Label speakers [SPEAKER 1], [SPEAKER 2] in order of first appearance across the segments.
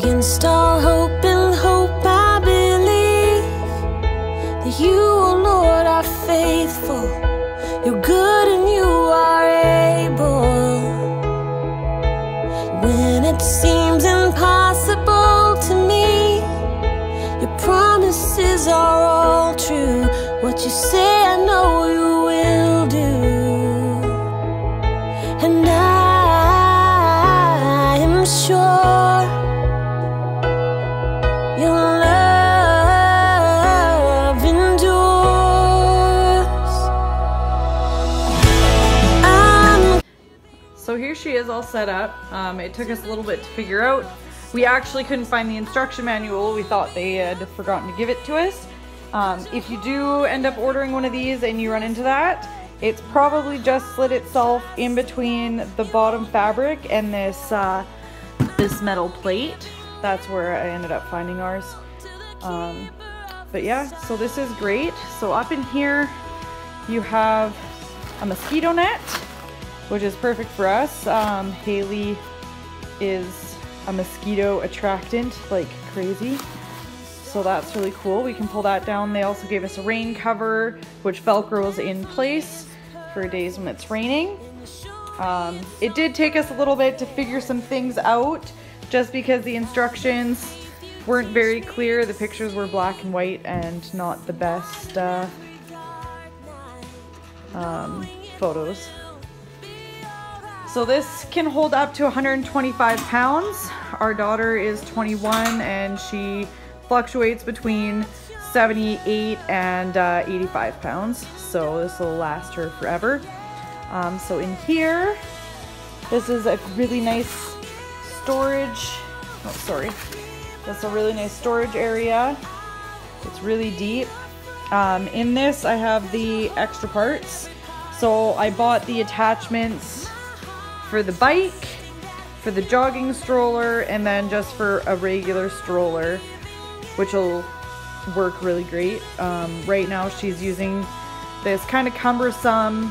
[SPEAKER 1] Against all hope and hope, I believe that you, oh Lord, are faithful. You're good and you are able. When it seems impossible to me, your promises are all true. What you say, I know you will do. And I am sure
[SPEAKER 2] here she is all set up. Um, it took us a little bit to figure out. We actually couldn't find the instruction manual. We thought they had forgotten to give it to us. Um, if you do end up ordering one of these and you run into that, it's probably just slid itself in between the bottom fabric and this uh, this metal plate. That's where I ended up finding ours. Um, but yeah, so this is great. So up in here, you have a mosquito net, which is perfect for us. Um, Hailey is a mosquito attractant like crazy. So that's really cool. We can pull that down. They also gave us a rain cover, which velcros in place for days when it's raining. Um, it did take us a little bit to figure some things out just because the instructions weren't very clear. The pictures were black and white and not the best uh, um, photos. So this can hold up to 125 pounds. Our daughter is 21 and she fluctuates between 78 and uh, 85 pounds. So this will last her forever. Um, so in here, this is a really nice storage, oh sorry, that's a really nice storage area. It's really deep. Um, in this I have the extra parts. So I bought the attachments for the bike, for the jogging stroller, and then just for a regular stroller, which will work really great. Um, right now she's using this kind of cumbersome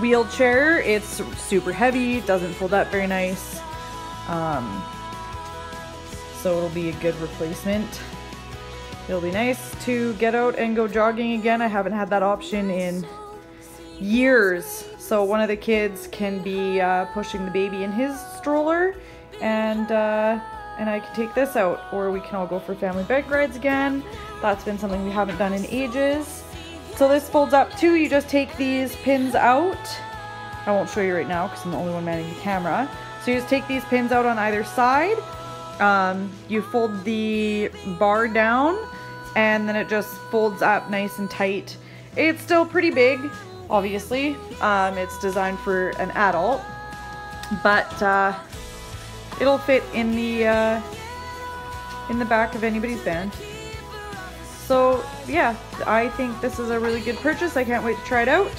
[SPEAKER 2] wheelchair. It's super heavy, doesn't fold up very nice. Um, so it'll be a good replacement. It'll be nice to get out and go jogging again. I haven't had that option in years. So one of the kids can be uh, pushing the baby in his stroller and uh, and I can take this out or we can all go for family bike rides again. That's been something we haven't done in ages. So this folds up too. You just take these pins out. I won't show you right now because I'm the only one manning the camera. So you just take these pins out on either side. Um, you fold the bar down and then it just folds up nice and tight. It's still pretty big, obviously. Um, it's designed for an adult, but uh, it'll fit in the uh, in the back of anybody's van. So yeah, I think this is a really good purchase. I can't wait to try it out.